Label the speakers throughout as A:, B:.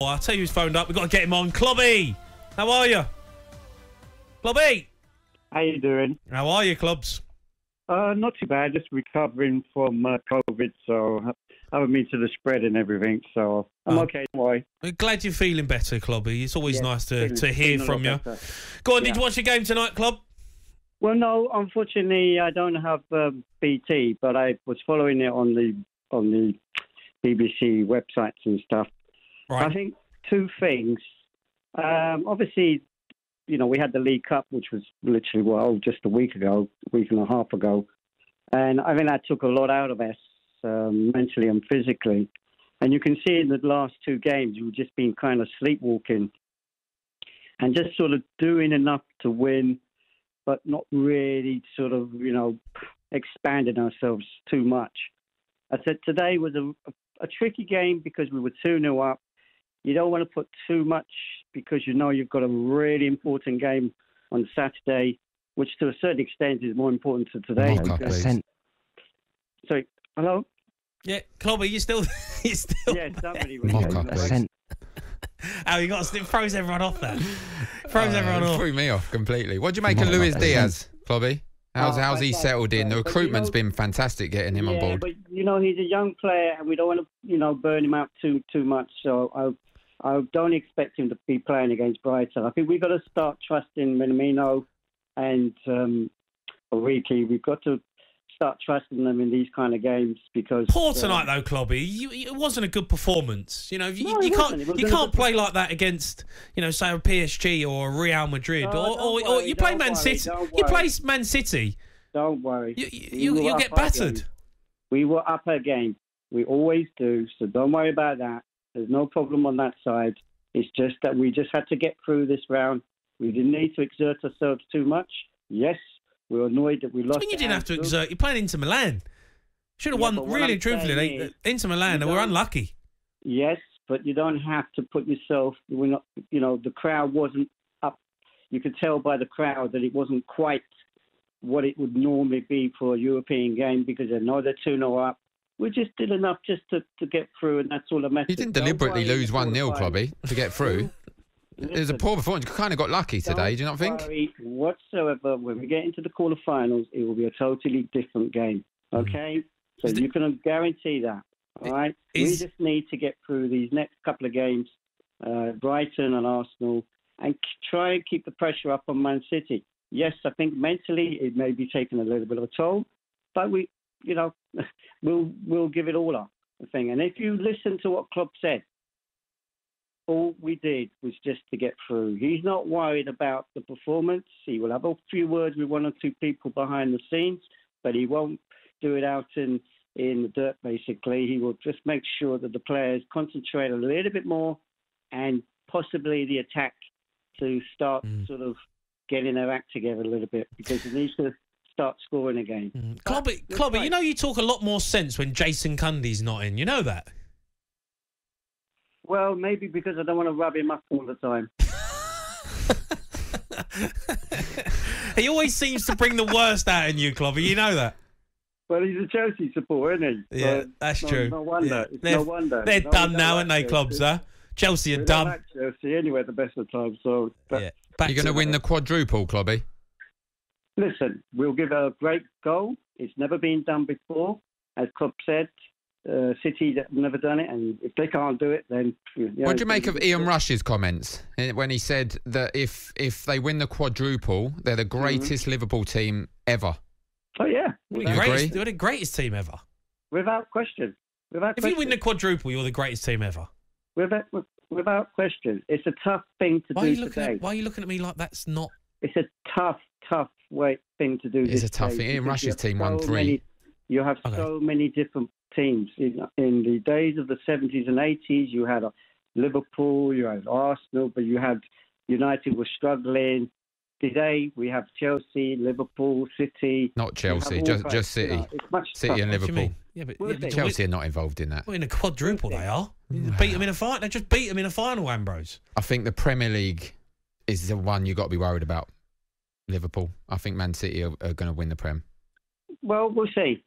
A: Oh, I'll tell you who's phoned up. We've got to get him on. Klobby! How are you? Klobby!
B: How you doing?
A: How are you, Clubs?
B: Uh, not too bad. Just recovering from uh, COVID, so I haven't been to the spread and everything. So I'm
A: Oh.
B: okay. Why?
A: We're glad you're feeling better, Klobby. It's always
B: Yeah,
A: nice to,
B: feeling-
A: to hear from you.
B: better.
A: Go on, did you watch the game tonight, Club?
B: Well, no, unfortunately, I don't have um, BT, but I was following it on the on the BBC websites and stuff.
A: Right.
B: I think two things. Um, obviously, you know, we had the League Cup, which was literally well just a week ago, week and a half ago, and I think that took a lot out of us um, mentally and physically. And you can see in the last two games, we've just been kind of sleepwalking and just sort of doing enough to win, but not really sort of, you know, expanding ourselves too much. I said today was a, a tricky game because we were 2 0 up. You don't want to put too much because you know you've got a really important game on Saturday, which to a certain extent is more important to today.
C: Mock up.
B: Sorry, hello?
A: Yeah, Klobby, you still, you still.
B: Yeah, somebody.
C: Mock up, please.
A: Oh, you got to, it throws everyone off that. Throws
C: Uh,
A: everyone
C: it
A: off.
C: Threw me off completely. What do you make
B: Mock
C: of Luis. Diaz, Klobby? How's
B: Oh,
C: how's he
B: I- I-
C: settled in? The
B: but you know-
C: been fantastic getting him on board.
B: but you know he's a young player, and we don't want to, you know, burn him out too too much. So I, don't expect him to be playing against Brighton. I think we've got to start trusting Minamino and um. We've got to start trusting them in these kind of games because
A: Poor
B: uh,
A: tonight though, Klobby. You, it wasn't a good performance. You know, you,
B: No,
A: you can't
B: wasn't. It wasn't
A: you can't play like that against you know say a PSG or a Real Madrid
B: No,
A: or, or, or you play Man
B: worry,
A: City. You play. Man City.
B: Don't worry.
A: You you, you get battered.
B: We were up game. We always do. So don't worry about that. There's no problem on that side. It's just that we just had to get through this round. We didn't need to exert ourselves too much. Yes, we were annoyed that we lost.
A: I mean, you didn't have to exert. You're playing Inter Milan. Should have
B: Yeah,
A: won. Really
B: I'm
A: truthfully,
B: is,
A: Inter Milan.
B: you
A: They were unlucky.
B: Yes, but you don't have to put yourself. We're not. You know, the crowd wasn't up. You could tell by the crowd that it wasn't quite what it would normally be for a European game because they know they're two 0 up. We just did enough just to, to get through, and that's all that matters.
C: You didn't deliberately
B: worry
C: lose 1 0,
B: the.
C: Klobby, to get through. It was a poor performance. You kind of got lucky today, do you not think?
B: Don't worry whatsoever. When we get into the quarterfinals, it will be a totally different game. Okay, so
A: Is the-
B: you can guarantee that. All right.
A: Is-
B: we just need to get through these next couple of games, uh, Brighton and Arsenal, and k- try and keep the pressure up on Man City. Yes, I think mentally it may be taking a little bit of a toll, but we, you know, we'll we'll give it all up. The thing, and if you listen to what Klopp said, all we did was just to get through. He's not worried about the performance. He will have a few words with one or two people behind the scenes, but he won't do it out in in the dirt. Basically, he will just make sure that the players concentrate a little bit more, and possibly the attack to start
A: Mm.
B: sort of getting their act together a little bit because he needs to start scoring again.
A: Mm. Klobby,
B: you're
A: Klobby,
B: right.
A: you know you talk a lot more sense when Jason Cundy's not in. You know that.
B: Well, maybe because I don't want to rub him up all the time.
A: he always seems to bring the worst out in you, Klobby. You know that.
B: Well, he's a Chelsea supporter, isn't he?
A: Yeah,
B: So
A: that's
B: no,
A: true.
B: No wonder.
A: Yeah.
B: It's
A: They're-
B: no wonder.
A: They're
B: No,
A: done now, aren't they,
B: Chelsea.
A: clubs? Huh? Chelsea are
B: We don't
A: done.
B: like Chelsea anyway at the best of times. So,
A: Yeah. Back
C: You're going to win the quadruple, Klobby.
B: Listen, we'll give a great goal. It's never been done before, as Klopp said. Uh, City have never done it, and if they can't do it, then. You know,
C: What do you make of Ian Rush's comments eh, when he said that if if they win the quadruple, they're the
B: Mm-hmm.
C: greatest Liverpool team ever?
B: Oh yeah,
A: We're the
C: agree?
A: greatest, we're the greatest team ever.
B: without question. Without
A: If
B: question.
A: you win the quadruple, you're the greatest team ever.
B: without, without question, it's a tough thing to
A: Why are
B: do
A: you looking
B: today.
A: at Why are you looking at me like that's not?
B: it's a tough, tough way thing to do.
C: It is a tough
B: day
C: thing. Ian
B: because
C: Rush's
B: you have
C: team won
B: so
C: three.
B: many- you have
A: Okay.
B: so many different teams. In, in the days of the 70s and 80s, you had a Liverpool, you had Arsenal, but you had United was struggling. Today, we have Chelsea, Liverpool, City.
C: Not Chelsea, just
B: kinds-
C: just
B: you
C: City.
B: know, it's much
C: City
B: tougher.
C: and
A: What do you
C: Liverpool.
A: Yeah, but, yeah, but?
C: Chelsea are not involved in that.
A: Well, in a quadruple, they are. Beat them in a fight. They just beat them in a final, Ambrose.
C: I think the Premier League is the one you've got to be worried about. Liverpool. I think Man City are, are going to win the Prem.
B: Well, we'll see.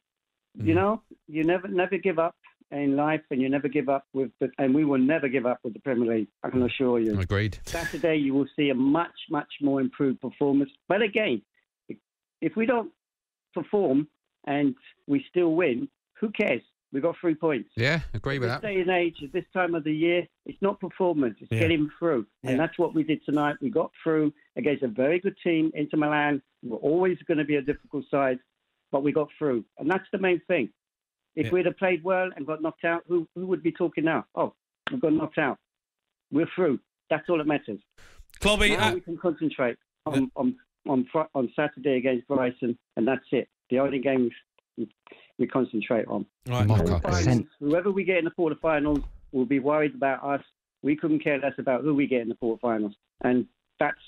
B: You
C: Mm.
B: know, you never never give up. in life, and you never give up with. The, and we will never give up with the Premier League. I can assure you.
C: Agreed.
B: Saturday, you will see a much, much more improved performance. But again, if we don't perform and we still win, who cares? We got three points.
C: Yeah, agree with
B: This
C: that.
B: day and age, at this time of the year, it's not performance; it's
A: Yeah.
B: getting through,
A: Yeah.
B: and that's what we did tonight. We got through against a very good team, Inter Milan. We're always going to be a difficult side, but we got through, and that's the main thing. If
A: Yeah.
B: we'd have played well and got knocked out, who who would be talking now? Oh, we've got knocked out. We're through. That's all that matters.
A: Klobby,
B: Now
A: uh,
B: we can concentrate on on on, Fri- on Saturday against Brighton, and that's it. The only games we, we concentrate on.
A: right.
C: Mock up.
B: Whoever we get in the quarterfinals will be worried about us. We couldn't care less about who we get in the quarterfinals, and that's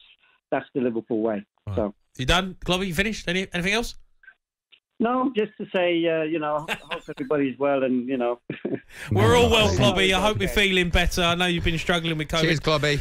B: that's the Liverpool way.
A: Right.
B: So
A: you done? Klobby, you finished? Any, anything else?
B: no, just to say, uh, you know, I hope everybody's well, and you know,
A: We're all well,
B: Right.
A: Klobby. I hope you're feeling better. I know you've been struggling with COVID.
C: Cheers, Klobby.